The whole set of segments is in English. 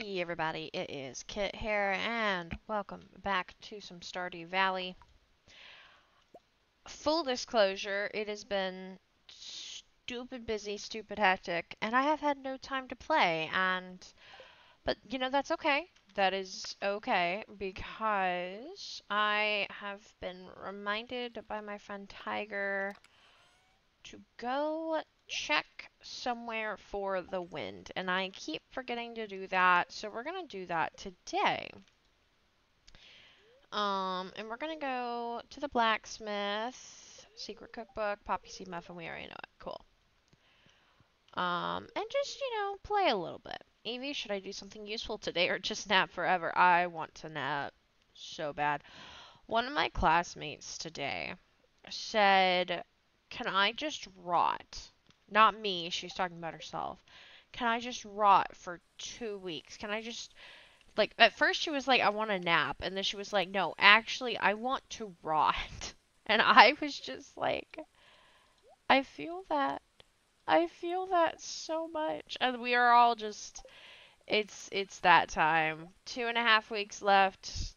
Hey everybody, it is Kit here, and welcome back to some Stardew Valley. Full disclosure, it has been stupid busy, stupid hectic, and I have had no time to play, and, but you know, that's okay. That is okay, because I have been reminded by my friend Tiger to go check somewhere for the wind, and I keep forgetting to do that, so we're to do that today. Um, and we're to go to the blacksmith, secret cookbook, poppy seed muffin, we already know it, cool. Um, and just, you know, play a little bit. Evie, should I do something useful today or just nap forever? I want to nap so bad. One of my classmates today said, can I just rot? Not me, she's talking about herself. Can I just rot for two weeks? Can I just like at first she was like, I want a nap, and then she was like, No, actually I want to rot. And I was just like I feel that. I feel that so much. And we are all just it's it's that time. Two and a half weeks left.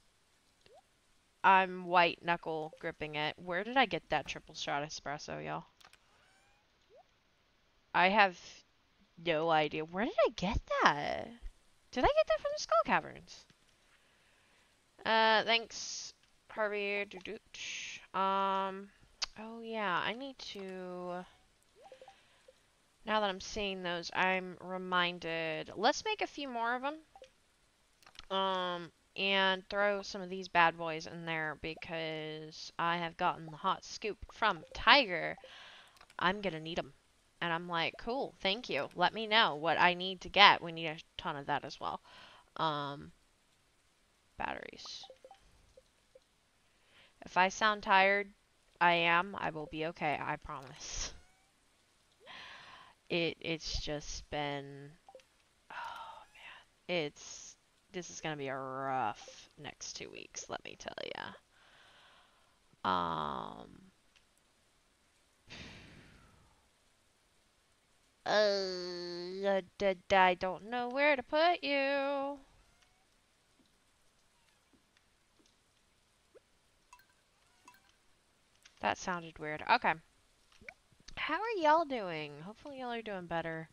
I'm white knuckle gripping it. Where did I get that triple shot espresso, y'all? I have no idea. Where did I get that? Did I get that from the Skull Caverns? Uh, thanks, Harvey. Um, oh yeah, I need to... Now that I'm seeing those, I'm reminded. Let's make a few more of them. Um, and throw some of these bad boys in there because I have gotten the hot scoop from Tiger. I'm gonna need them. And I'm like, cool, thank you. Let me know what I need to get. We need a ton of that as well. Um, batteries. If I sound tired, I am. I will be okay. I promise. It it's just been oh man. It's this is going to be a rough next 2 weeks, let me tell you. Um Uh, I don't know where to put you. That sounded weird. Okay. How are y'all doing? Hopefully y'all are doing better.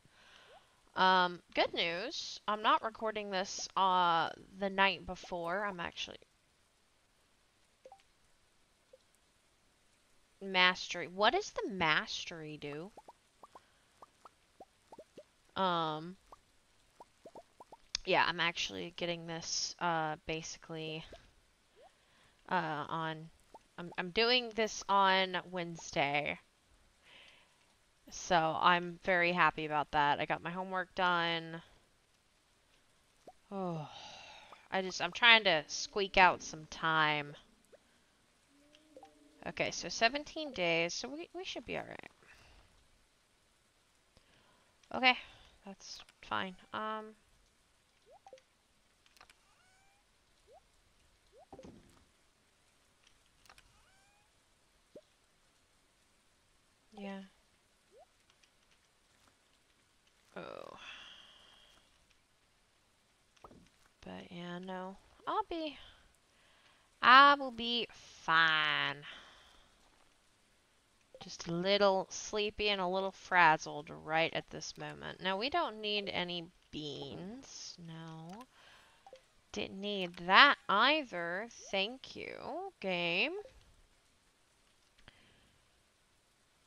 Um, good news. I'm not recording this uh the night before. I'm actually mastery. What does the mastery do? Um, yeah, I'm actually getting this uh, basically uh, on. I'm I'm doing this on Wednesday. So I'm very happy about that. I got my homework done. Oh, I just I'm trying to squeak out some time. Okay, so 17 days, so we we should be all right. Okay. That's fine. Um. Yeah. Oh. But yeah, no. I'll be... I will be fine just a little sleepy and a little frazzled right at this moment. Now, we don't need any beans. No. Didn't need that either. Thank you, game.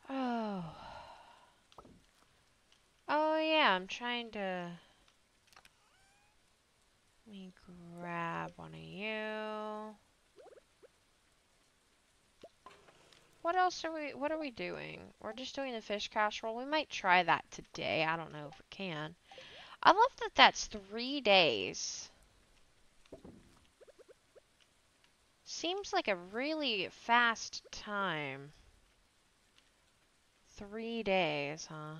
Oh. Oh, yeah, I'm trying to... Let me grab one of you. What else are we, what are we doing? We're just doing the fish casserole. We might try that today. I don't know if we can. I love that that's three days. Seems like a really fast time. Three days, huh?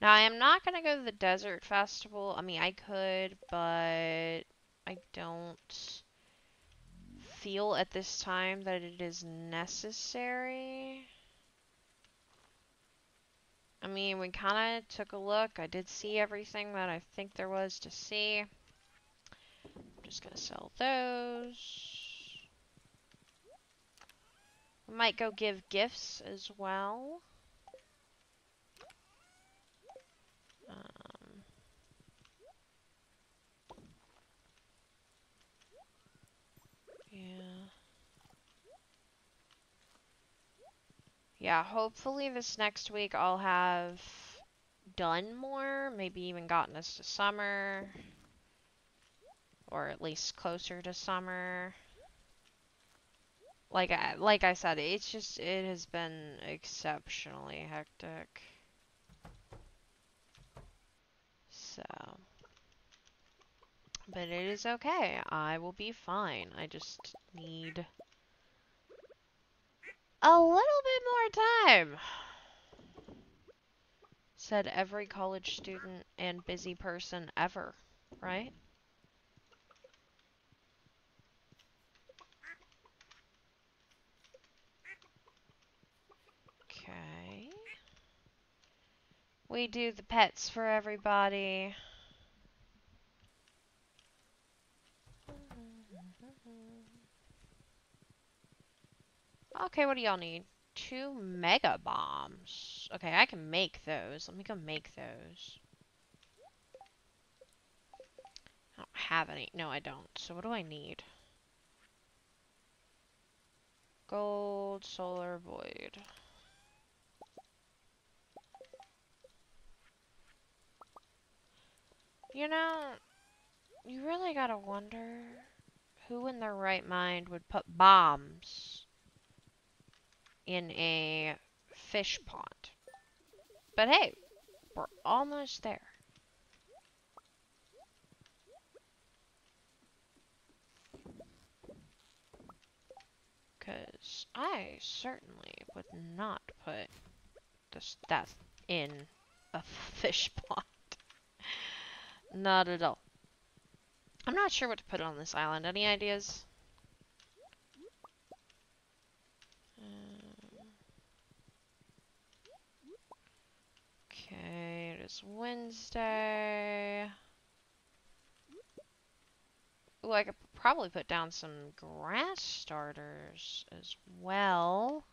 Now, I am not going to go to the Desert Festival. I mean, I could, but I don't feel at this time that it is necessary. I mean, we kind of took a look. I did see everything that I think there was to see. I'm just going to sell those. We might go give gifts as well. Yeah. Yeah, hopefully this next week I'll have done more, maybe even gotten us to summer, or at least closer to summer like I, like I said, it's just it has been exceptionally hectic. So, but it is okay. I will be fine. I just need a little bit more time. Said every college student and busy person ever, right? Okay. We do the pets for everybody. Okay, what do y'all need? Two mega bombs. Okay, I can make those. Let me go make those. I don't have any. No, I don't. So what do I need? Gold, solar, void. You know, you really gotta wonder who in their right mind would put bombs in a fish pond. But hey, we're almost there. Because I certainly would not put this that in a fish pond. Not at all. I'm not sure what to put on this island. Any ideas? Okay, it is Wednesday. Ooh, I could probably put down some grass starters as well.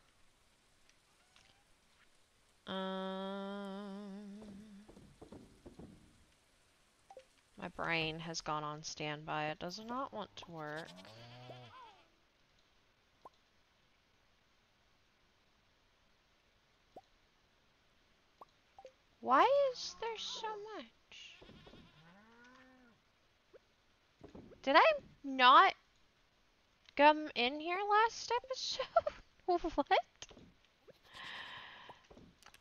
Um... My brain has gone on standby. It does not want to work. Why is there so much? Did I not come in here last episode? what?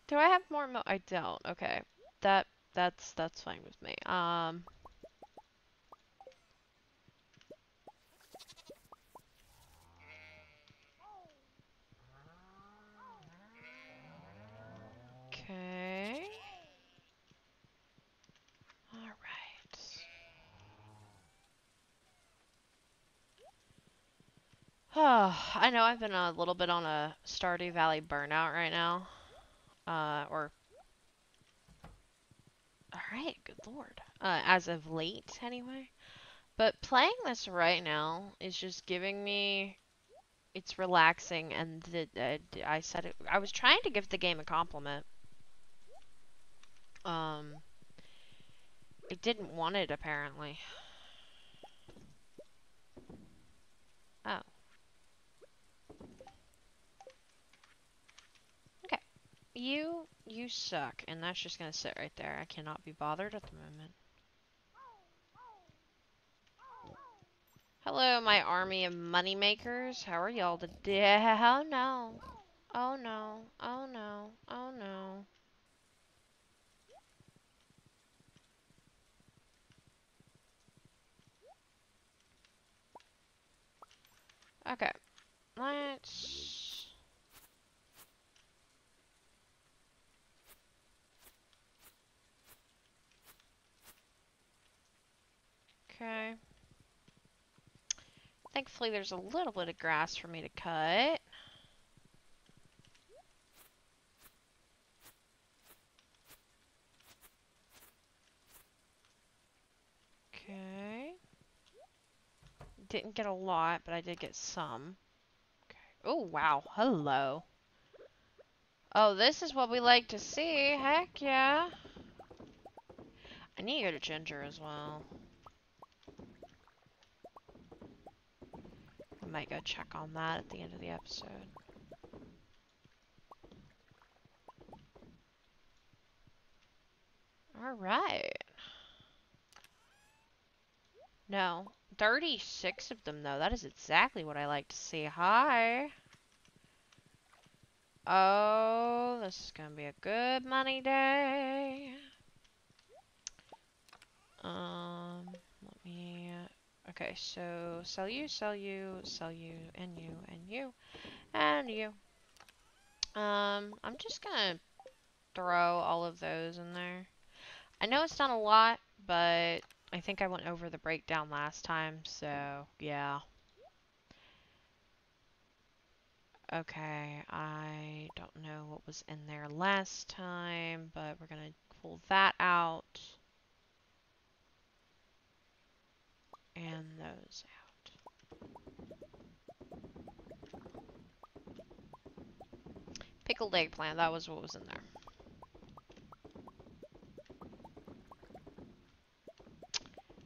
Do I have more mo- I don't. Okay. That that's that's fine with me. Um Okay. Alright. Oh, I know I've been a little bit on a Stardew Valley burnout right now. Uh, or... Alright, good lord. Uh, as of late, anyway. But playing this right now is just giving me it's relaxing and the, uh, I said it, I was trying to give the game a compliment um, it didn't want it, apparently. Oh. Okay. You, you suck, and that's just gonna sit right there. I cannot be bothered at the moment. Hello, my army of moneymakers. How are y'all today? Oh no. Oh no. Oh no. Oh no. Okay. Let's... Okay. Thankfully, there's a little bit of grass for me to cut. Okay. Didn't get a lot, but I did get some. Okay. Oh, wow. Hello. Oh, this is what we like to see. Heck yeah. I need to go to Ginger as well. Might go check on that at the end of the episode. Alright. No. 36 of them, though. That is exactly what I like to see. Hi. Oh, this is going to be a good money day. Um, let me... Okay, so sell you, sell you, sell you, and you, and you, and you. Um, I'm just gonna throw all of those in there. I know it's not a lot, but I think I went over the breakdown last time, so yeah. Okay, I don't know what was in there last time, but we're gonna pull that out. And those out. Pickled eggplant, that was what was in there.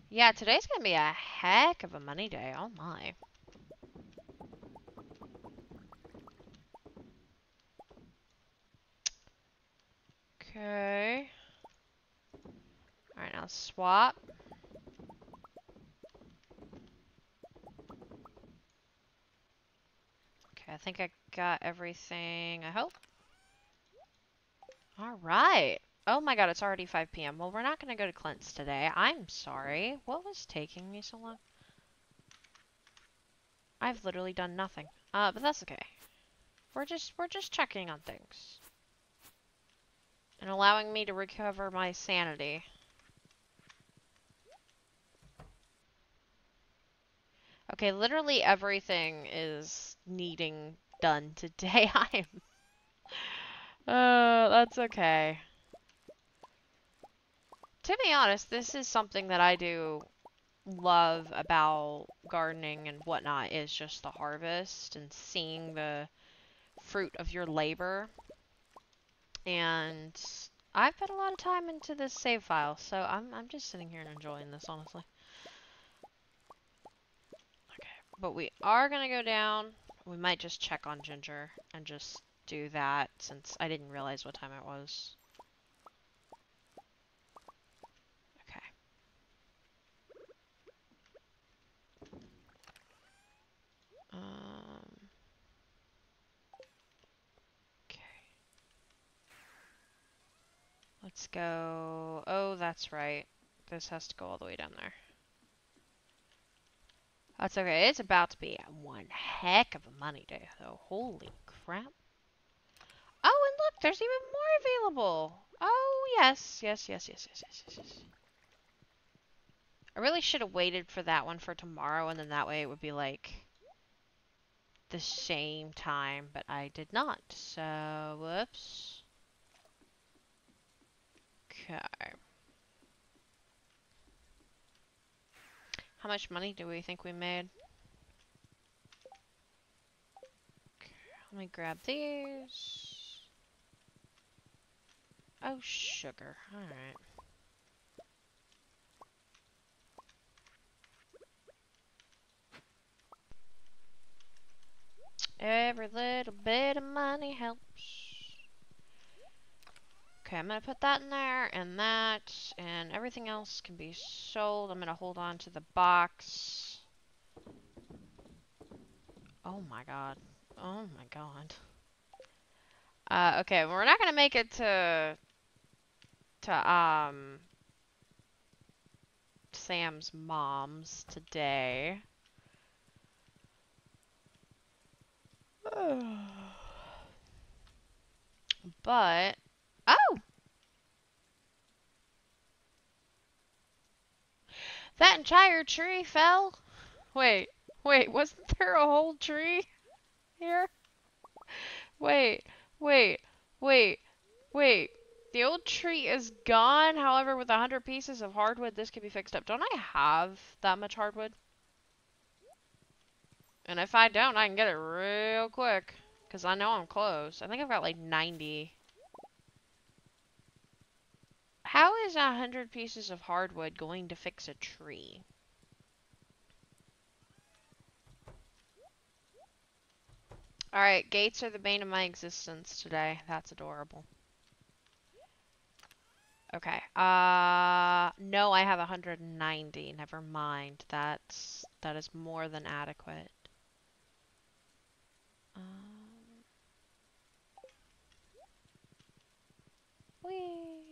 Yeah, today's gonna be a heck of a money day. Oh my. Okay. Alright, now swap. Okay, I think I got everything, I hope. Alright. Oh my god, it's already 5 p.m. Well, we're not going to go to Clint's today. I'm sorry. What was taking me so long? I've literally done nothing. Uh, but that's okay. We're just, we're just checking on things. And allowing me to recover my sanity. Okay, literally everything is needing done today. I'm... Uh, that's okay to be honest, this is something that I do love about gardening and whatnot is just the harvest and seeing the fruit of your labor. And I've put a lot of time into this save file, so I'm I'm just sitting here and enjoying this honestly. Okay, but we are gonna go down. We might just check on Ginger and just do that since I didn't realize what time it was. Um, okay. Let's go. Oh, that's right. This has to go all the way down there. That's okay. It's about to be one heck of a money day, though. Holy crap. Oh, and look, there's even more available. Oh, yes, yes, yes, yes, yes, yes, yes. yes. I really should have waited for that one for tomorrow, and then that way it would be like the same time, but I did not. So, whoops. Okay. How much money do we think we made? Okay, let me grab these. Oh, sugar. Alright. Every little bit of money helps. Okay, I'm going to put that in there and that, and everything else can be sold. I'm going to hold on to the box. Oh my god. Oh my god. Uh, okay, we're not going to make it to, to, um, Sam's mom's today. but, oh! That entire tree fell? Wait, Wait, wasn't there a whole tree here? Wait, wait, wait, wait. The old tree is gone. However, with a hundred pieces of hardwood, this could be fixed up. Don't I have that much hardwood? And if I don't, I can get it real quick. Because I know I'm close. I think I've got like 90. How is a hundred pieces of hardwood going to fix a tree? Alright, gates are the bane of my existence today. That's adorable. Okay. Uh, no, I have 190. Never mind. That's that is more than adequate. Um, whee.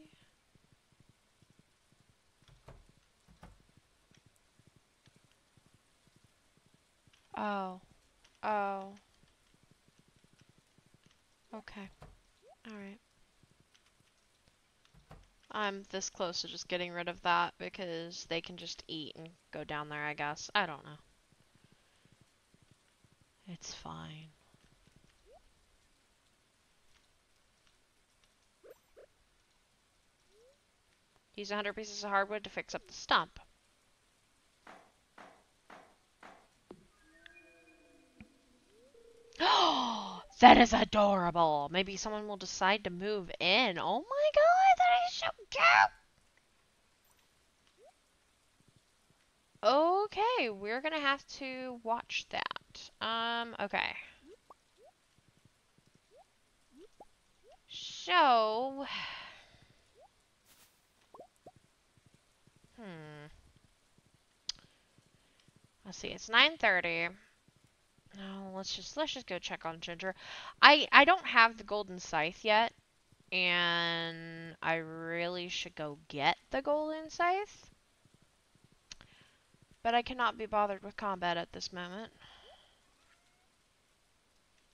Oh. Oh. Okay. Alright. I'm this close to just getting rid of that because they can just eat and go down there, I guess. I don't know. It's fine. Use 100 pieces of hardwood to fix up the stump. That is adorable. Maybe someone will decide to move in. Oh my god, that is so cute. Okay, we're gonna have to watch that. Um, okay. So, hmm. Let's see, it's 9.30. No, let's just let's just go check on Ginger. I I don't have the golden scythe yet, and I really should go get the golden scythe. But I cannot be bothered with combat at this moment.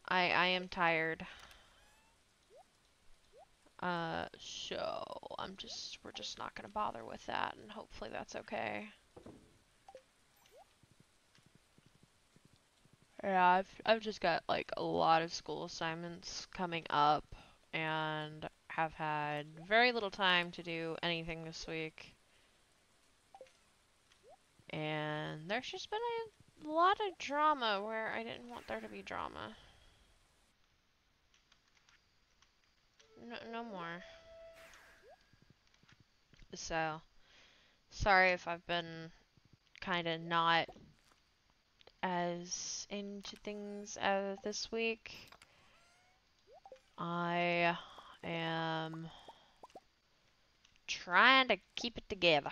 I I am tired. Uh, so I'm just we're just not gonna bother with that, and hopefully that's okay. Yeah, I've I've just got like a lot of school assignments coming up and have had very little time to do anything this week. And there's just been a lot of drama where I didn't want there to be drama. No, no more. So, sorry if I've been kind of not as into things as this week. I am trying to keep it together.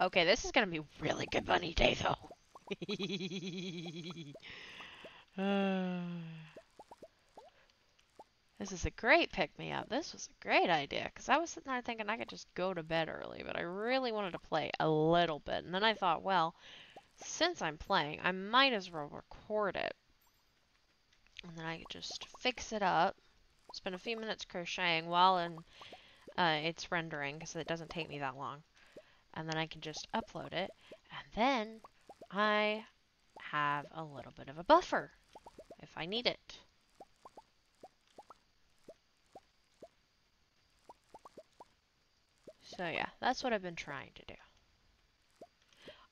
Okay, this is gonna be really good bunny day though. this is a great pick-me-up. This was a great idea because I was sitting there thinking I could just go to bed early, but I really wanted to play a little bit. And then I thought, well, since I'm playing, I might as well record it. And then I could just fix it up, spend a few minutes crocheting while in, uh, it's rendering, because it doesn't take me that long. And then I can just upload it, and then I have a little bit of a buffer, if I need it. So yeah, that's what I've been trying to do.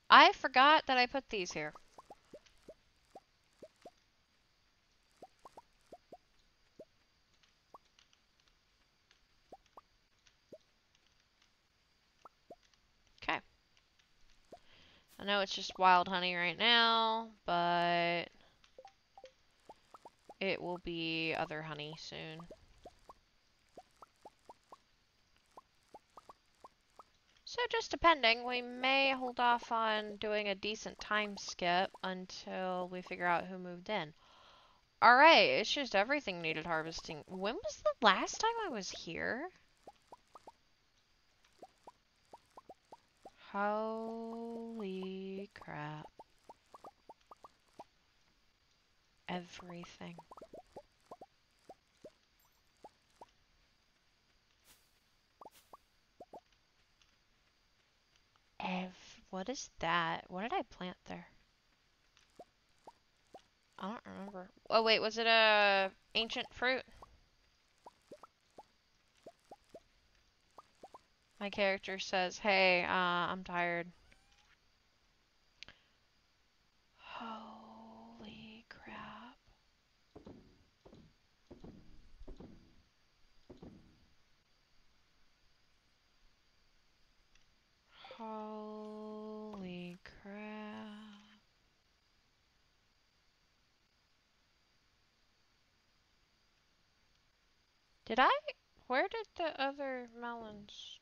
I forgot that I put these here. Okay. I know it's just wild honey right now, but it will be other honey soon. So just depending, we may hold off on doing a decent time skip until we figure out who moved in. Alright, it's just everything needed harvesting. When was the last time I was here? Holy crap. Everything. Ev what is that? What did I plant there? I don't remember. Oh wait, was it a ancient fruit? My character says, "Hey, uh, I'm tired." Holy crap! Holy crap! Did I? Where did the other melons?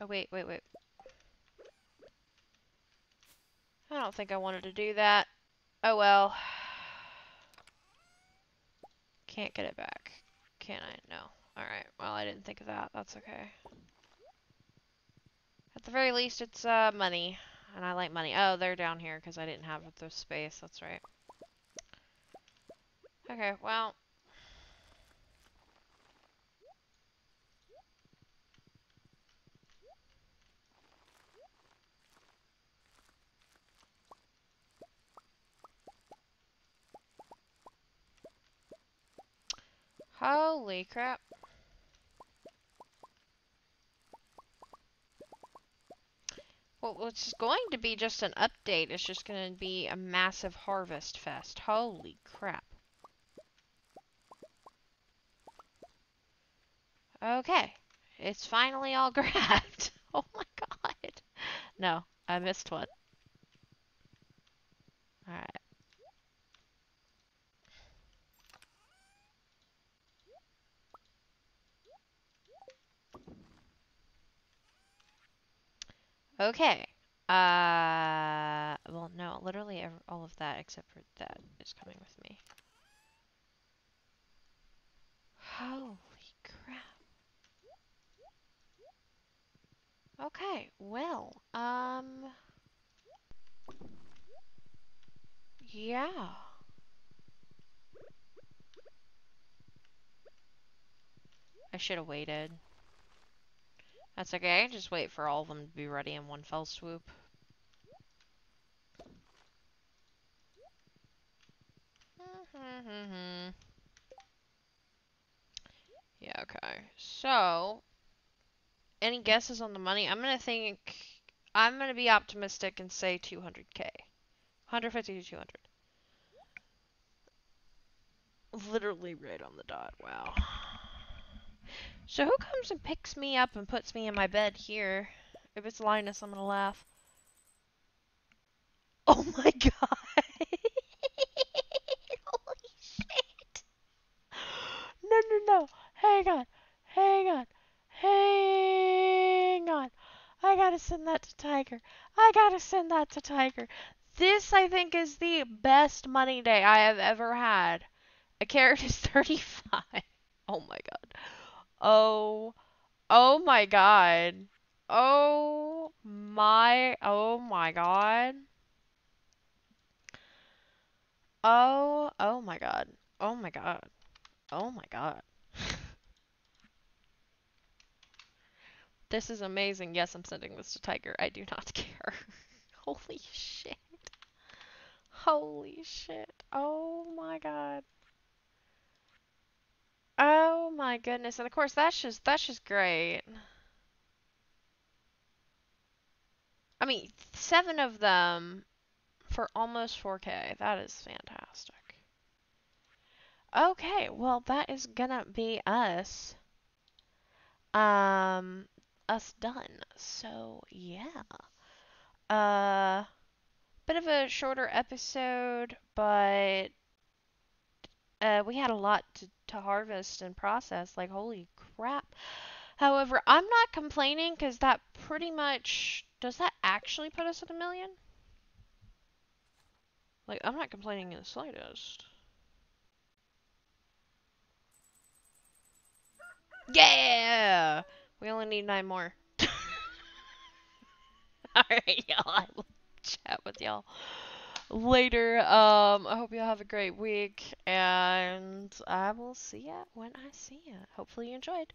Oh, wait, wait, wait. I don't think I wanted to do that. Oh well. Can't get it back. Can I? No. Alright, well I didn't think of that. That's okay. At the very least, it's uh, money. And I like money. Oh, they're down here because I didn't have the space. That's right. Okay, well, Holy crap. Well, what's going to be just an update It's just going to be a massive harvest fest. Holy crap. Okay. It's finally all grabbed. oh my god. No, I missed one. Alright. Okay. Uh, well, no, literally all of that except for that is coming with me. Holy crap. Okay, well, um, yeah. I should have waited. That's okay, I just wait for all of them to be ready in one fell swoop. yeah, okay. So, any guesses on the money? I'm gonna think, I'm gonna be optimistic and say 200k. 150 to 200. Literally right on the dot, wow. So who comes and picks me up and puts me in my bed here? If it's Linus, I'm gonna laugh. Oh my god! Holy shit! No, no, no! Hang on! Hang on! Hang on! I gotta send that to Tiger. I gotta send that to Tiger. This, I think, is the best money day I have ever had. A carrot is 35. Oh my god. Oh, oh my god. Oh my, oh my god. Oh, oh my god. Oh my god. Oh my god. this is amazing. Yes, I'm sending this to Tiger. I do not care. Holy shit. Holy shit. Oh my god. Oh my goodness. And of course that's just that's just great. I mean, seven of them for almost 4k. That is fantastic. Okay, well that is gonna be us. Um us done. So yeah. Uh bit of a shorter episode, but uh, we had a lot to, to harvest and process. Like, holy crap. However, I'm not complaining because that pretty much. Does that actually put us at a million? Like, I'm not complaining in the slightest. Yeah! We only need nine more. Alright, y'all. I will chat with y'all later. Um, I hope you have a great week, and I will see ya when I see ya. Hopefully you enjoyed.